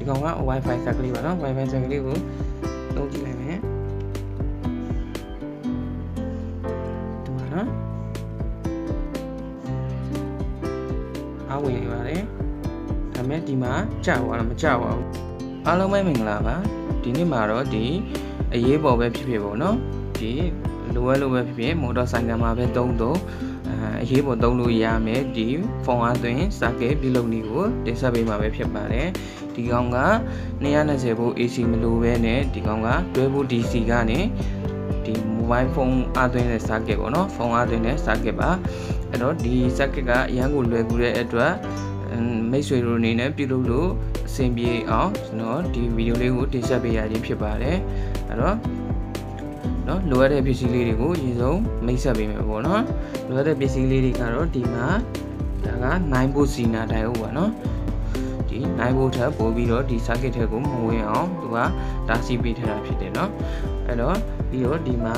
ဒီကောင်က Wi-Fi ဆက်ကလေးပါနော် Wi-Fi ဆက်ကလေးကိုသုံးကြည့်လိုက်မယ်ဒီမှာနော်အားဝင်နေပါတယ်ဒါပေမဲ့ဒီမှာကြာသွားတော့မကြာပါဘူးအားလုံးပဲမင်္ဂလာပါဒီနေ့မှာတော့ဒီအရေးပေါ်ပဲဖြစ်ဖြစ်ပေါ့နော်ဒီလိုအပ်လို့ပဲဖြစ်ဖြစ်မော်တော်ဆိုင်ကမှာပဲတုံးတော့အရေးပေါ်သုံးလို့ရမယ်ဒီဖုန်းအားသွင်းစာကဲပြုလုပ်နည်းကိုတင်ဆက်ပေးမှာပဲဖြစ်ပါတယ် ဒီကောင်က220ဗို့ AC မလိုပဲနဲ့ဒီကောင်က12ဗို့ DC ကနေဒီ mobile phone အားသွင်းတဲ့ circuit ပေါ့နော်ဖုန်းအားသွင်းတဲ့ circuit ပါအဲ့တော့ဒီ circuit ကအရန်ကိုလွယ်ကူတဲ့အတွက်မိတ်ဆွေတို့အနေနဲ့ပြုလုပ်လို့အဆင်ပြေအောင်ကျွန်တော်ဒီဗီဒီယိုလေးကိုတင်ဆက်ပေးရခြင်းဖြစ်ပါတယ်အဲ့တော့နော်လိုအပ်တဲ့ပစ္စည်းလေးတွေကိုအရင်ဆုံးမိတ်ဆက်ပေးမယ်ပေါ့နော်လိုအပ်တဲ့ပစ္စည်းလေးတွေကတော့ဒီမှာဒါက9 volt စီနာတိုင်ဟုတ်ပါနော် ဒီ9 volt ထပ်ပို့ပြီးတော့ဒီ circuit ထဲကိုမဝင်အောင်သူကတားဆီးပေးထားတာဖြစ်တယ်နော်အဲ့တော့ပြီးတော့ဒီမှာ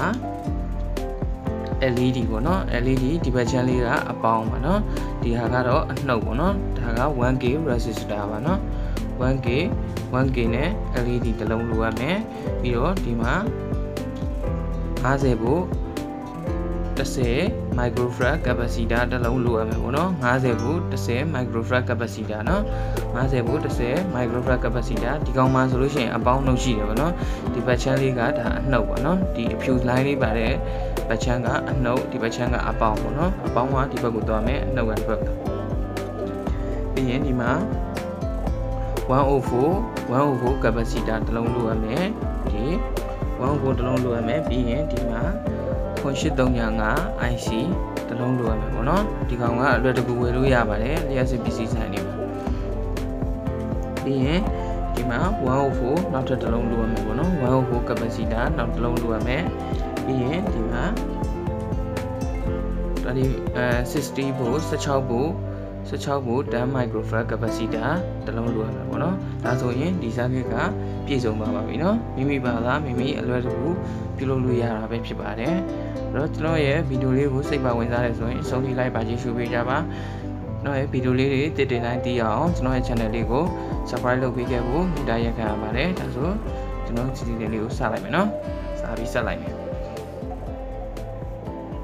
LED ပေါ့နော် LED ဒီဘက် channel လေးကအပေါင်းပါနော်ဒီဟာကတော့အနှုတ်ပေါ့နော်ဒါက 1K resistor ပါနော် 1K 1K နဲ့ LED တစ်လုံးလိုရမယ်ပြီးတော့ဒီမှာ50ဗို့ 10 microfarad capacitor တစ်လုံးလိုရမယ်ပေါ့နော်50ဗို့10 microfarad capacitor နော်50ဗို့10 microfarad capacitor ဒီကောင်မှဆိုလို့ရှိရင်အပေါင်းနှုတ်ရှိတယ်ပေါ့နော်ဒီဘက်ချမ်းလေးကဒါအနှုတ်ပေါ့နော်ဒီအဖြူ line လေးပါတဲ့ဘက်ချမ်းကအနှုတ်ဒီဘက်ချမ်းကအပေါင်းပေါ့နော်အပေါင်းကဒီဘက်ကိုသွားမယ်အနှုတ်ကဒီဘက်ကိုပြီးရင်ဒီမှာ104 104 capacitor တစ်လုံးလိုရမယ်ဒီ104တစ်လုံးလိုရမယ်ပြီးရင်ဒီမှာ 8335 IC တစ်လုံးလိုရမယ်ပေါ့နော်ဒီကောင်ကအလွယ်တကူဝယ်လို့ရပါတယ်လျှက်စစ်ပစ္စည်းဆိုင်တွေမှာပြီးရင်ဒီမှာ104နောက်ထပ်တစ်လုံးလိုရမယ်ပေါ့နော်104 capacitor နောက်တစ်လုံးလိုရမယ်ပြီးရင်ဒီမှာဒါဒီအဲ60 volt 16 volt 16မို့10 microfarad capacitor တစ်လုံးလိုရမှာပေါ့နော်ဒါဆိုရင်ဒီ circuit ကပြည့်စုံပါပါပြီနော်မိမိပါလားမိမိအလွယ်တကူပြုလုပ်လို့ရတာပဲဖြစ်ပါတယ်အဲ့တော့ကျွန်တော်ရဲ့ဗီဒီယိုလေးကိုစိတ်ပါဝင်စားတယ်ဆိုရင်အဆုံးထိလိုက်ပါကြည့်ရှုပေးကြပါတော့ရဲ့ဗီဒီယိုလေးတွေတည်တင်တိုင်းသိအောင်ကျွန်တော်ရဲ့ channel လေးကို subscribe လုပ်ပေးခဲ့ဖို့မိသားရက်ခံရပါတယ်ဒါဆိုကျွန်တော်ဒီဒီလေးကိုစလိုက်မယ်နော်စပြီးဆက်လိုက်မယ်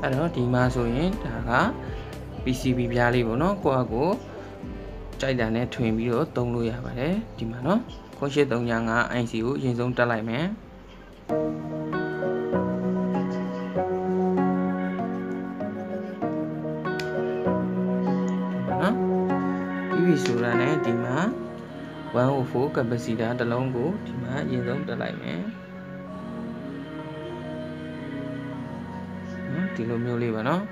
အဲ့တော့ဒီမှာဆိုရင်ဒါက PCB ပြားလေးပေါ့နော်ကိုယ့်အကိုကြိုက်တာနဲ့ထွင်ပြီးတော့သုံးလို့ရပါတယ်ဒီမှာနော်ခွန်8335 IC ကိုအရင်ဆုံးတက်လိုက်မယ်နော်ပြီးပြီဆိုတာနဲ့ဒီမှာ104 capacitor တစ်လုံးကိုဒီမှာအရင်ဆုံးတက်လိုက်မယ်နော်ဒီလိုမျိုးလေးပါနော်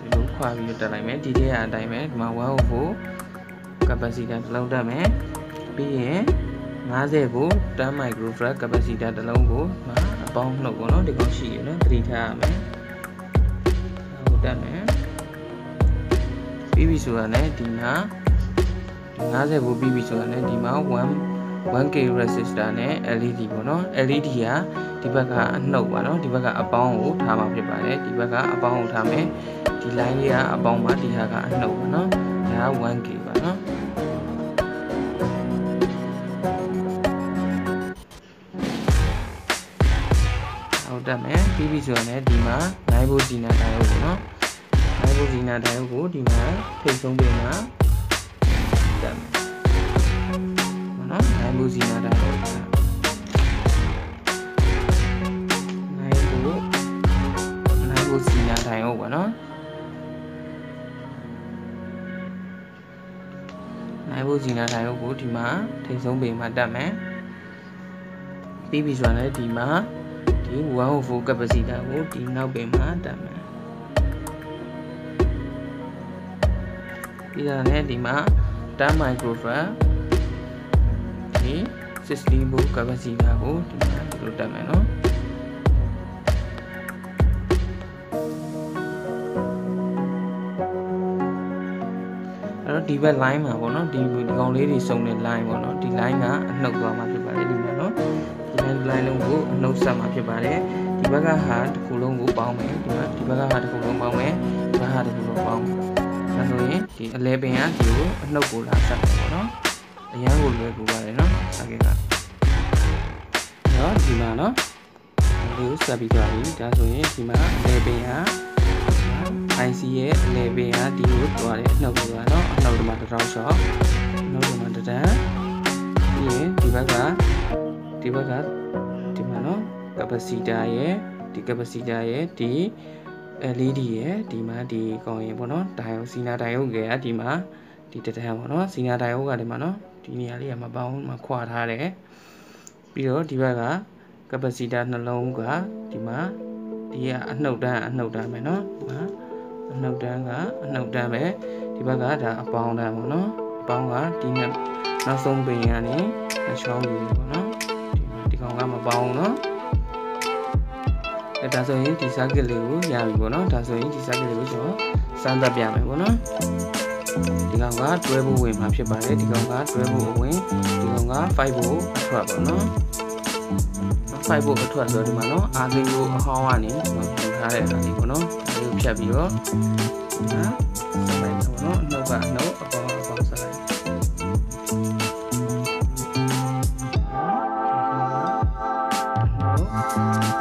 ဒီလိုခွာပြီးတော့တက်လိုက်မယ်ဒီထဲကအတိုင်းပဲဒီမှာ104 capacitor တစ်လုံးတက်မယ်ပြီးရင်50ကို10 microfarad capacitor တစ်လုံးကိုမှာအပေါင်းနှုတ်ပေါ့နော်ဒီကောင်ရှိရနော်သတိထားရမယ်ဟိုတက်မယ်ပြီးပြီဆိုတာနဲ့ဒီမှာ50ကိုပြီးပြီဆိုတာနဲ့ဒီမှာ1 1k resistor နဲ့ LED ပေါ့နော် LED က ဒီဘက်ကအနှုတ်ပါနော်ဒီဘက်ကအပေါင်းကိုထားမှာဖြစ်ပါတယ်ဒီဘက်ကအပေါင်းကိုထားမယ်ဒီ line လေးကအပေါင်းပါဒီဟာကအနှုတ်ပါနော်ဒါက 1k ပါနော်ဟုတ်တယ်မယ်ပြီးပြီဆိုရင်လည်းဒီမှာ9ဘို့စီနာတိုင်းဟုတ်ပေါ့နော်9ဘို့စီနာတိုင်းကိုဒီမှာထိတ်ဆုံးပေးမှာတက်မယ်နော်9ဘို့စီနာတိုင်းဟုတ် 9ဘို့စီနာတိုင်းဟုတ်ပါနော်နိုင်ဖို့စီနာထိုင်ဖို့ကိုဒီမှာထိတ်ဆုံးပေမှာတက်မယ်ပြီးပြီဆိုရင်လည်းဒီမှာဒီ104 capacitor ကိုဒီနောက်ပေမှာတက်မယ်ပြီးတော့လည်းဒီမှာ10 microfarad ဒီ60 volt capacitor ကိုဒီမှာဒီလိုတက်မယ်နော် ဒီဘက် line မှာပေါ့နော်ဒီဒီကောင်လေးတွေစုံတဲ့ line ပေါ့နော်ဒီ line ကအနှုတ်သွားမှာဖြစ်ပါတယ်ဒီမှာနော်ဒီ line line လုံးကိုအနှုတ်ဆက်မှာဖြစ်ပါတယ်ဒီဘက်ကဟာတစ်ခုလုံးကိုပေါင်းမယ်ဒီမှာဒီဘက်ကဟာတစ်ခုလုံးပေါင်းမယ်ဒီဘက်ဟာတစ်ခုလုံးပေါင်းမယ်ဒါဆိုရင်ဒီအလဲပင်ကဒီကိုအနှုတ်ကိုလာဆက်တယ်ပေါ့နော်အရန်ကိုလွယ်ကူပါတယ်နော်စာကက်ကတော့ဒီမှာနော်ဒီကိုဆက်ပြီးသွားပြီဒါဆိုရင်ဒီမှာအလဲပင်ဟာ IC ရဲ့အလဲပင်ဟာဒီကိုသွားတယ်အနှုတ်ကိုသွားနော်အနှုတ်ဒီမှာတစ်ထောင်ရှော့အနှုတ်ဒီမှာတစ်တန်းပြီးရင်ဒီဘက်ကဒီဘက်ကဒီမှာနော် capacitor ရဲ့ဒီ capacitor ရဲ့ဒီ LED ရဲ့ဒီမှာဒီကောင်ရင်ပေါ့နော် diode စီနာ diode ကဒီမှာဒီတတန်းပေါ့နော်စီနာ diode ကဒီမှာနော်ဒီနေရာလေးကမပေါင်းမခွာထားတယ်ပြီးတော့ဒီဘက်က capacitor နှလုံးကဒီမှာ ဒီကအနှုတ်တန်းအနှုတ်တန်းပဲเนาะဒီမှာအနှုတ်တန်းကအနှုတ်တန်းပဲဒီဘက်ကဒါအပေါင်းတန်းပေါ့เนาะအပေါင်းကဒီနဲ့နောက်ဆုံးပင်ကနေနှချောင်းယူပေါ့เนาะဒီမှာဒီကောင်ကမပေါင်းเนาะအဲဒါဆိုရင်ဒီ circuit လေးကိုရပြီပေါ့เนาะဒါဆိုရင်ဒီ circuit လေးကိုကျွန်တော်စမ်းသပ်ပြမယ်ပေါ့เนาะဒီကောင်ကတွဲဖို့ဝင်မှာဖြစ်ပါတယ်ဒီကောင်ကတွဲဖို့ဝင်ဒီကောင်က5ဖို့အထွက်ပေါ့เนาะ ဖိုက်ဖို့အထွက်ဆိုဒီမှာနော်အာသင်ကိုအဟောင်းကနေထူထားတဲ့အရာလေးပေါ့နော်ဒီကိုဖြတ်ပြီးတော့ဟာဖိုက်ပေါ့နော်နှုတ်ကနှုတ်အပေါ်အပေါ်ဆက်လိုက်ဟုတ်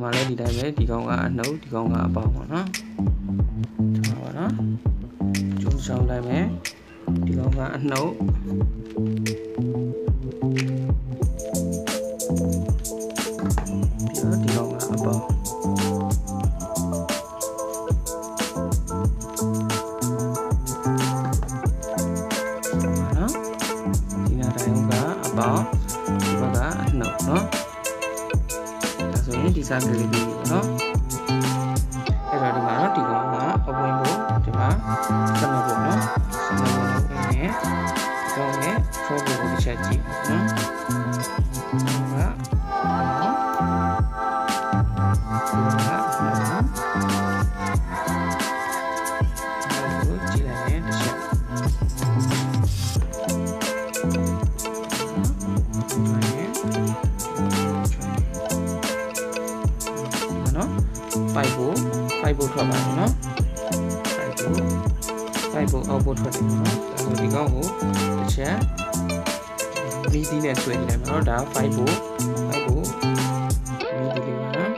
မှာလည်းဒီတိုင်းပဲဒီကောင်ကအနှုတ်ဒီကောင်ကအပေါင်းပေါ့နော်ဒီမှာပါနော်ကျိုးဆောင်လိုက်မယ်ဒီကောင်ကအနှုတ်ပြီးတော့ ဒါဆိုရင် ဖို့ထွက်ပါတယ်နော်5ဖို့5ဖို့အောက်ဖို့ထွက်တယ်နော်ဒါဆိုဒီကောင်ကိုတစ်ချက် VD နဲ့ဆွဲကြည့်လိုက်မယ်နော်ဒါ5ဖို့5ဖို့ VD လေးပါနော်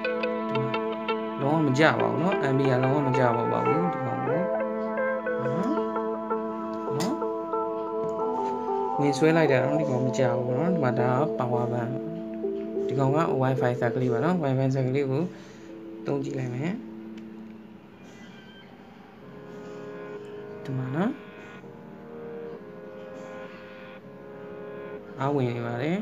လုံးဝမကြပါဘူးနော် MB ကလုံးဝမကြပါဘူးဒီကောင်ကိုနော်နော်ဝင်ဆွဲလိုက်တာတော့ဒီကောင်မကြဘူးနော်ဒီမှာဒါပါဝါဘန်ဒီကောင်က Wi-Fi ဆက်ကလေးပါနော် Wi-Fi ဆက်ကလေးကိုတုံးကြည့်လိုက်မယ် ဒီမှာနော်အားဝင်နေပါတယ်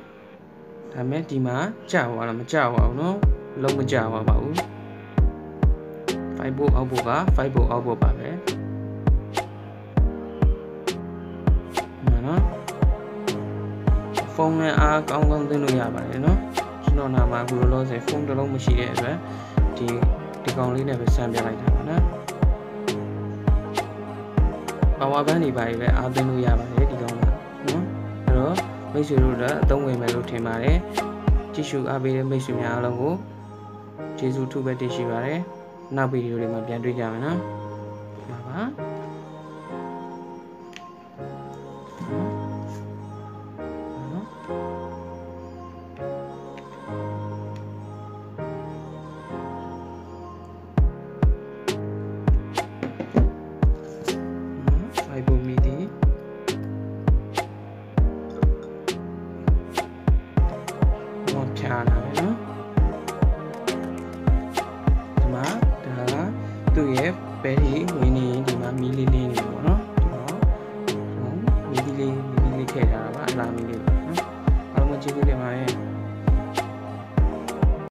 ဒါပေမဲ့ဒီမှာကြာသွားတော့မကြာပါဘူးနော်လုံးမကြာပါပါဘူး5ဘို့အောက်ဘို့က5ဘို့အောက်ဘို့ပါပဲနော်နော်ဖုန်းနဲ့အားကောင်းကောင်းသိလို့ရပါတယ်နော်ကျွန်တော်နာမှာအခုလောလောဆယ်ဖုန်းတစ်လုံးမရှိတဲ့အတွက်ဒီဒီကောင်လေးနဲ့ပဲစမ်းပြလိုက်တာပါနော် ပါဝါဘန်းတွေပါပဲအားသိလို့ရပါတယ်ဒီကောင်ကနော်အဲ့တော့မိတ်ဆွေတို့လည်းအသုံးဝင်မယ်လို့ထင်ပါတယ်ကြည့်ရှုအားပေးတဲ့မိတ်ဆွေများအားလုံးကိုကျေးဇူးထူးပဲတင်ရှိပါတယ်နောက်ဗီဒီယိုတွေမှာပြန်တွေ့ကြမယ်နော်ပါပါ ထားတာပဲเนาะဒီမှာဒါကသူ့ရဲ့ဘယ်ဒီဝင်နေဒီမှာမီလီလေးနေပေါ့เนาะဒီတော့မီလီလေးမီလီလေးထည့်ထားတာပါအလားမီလီလေး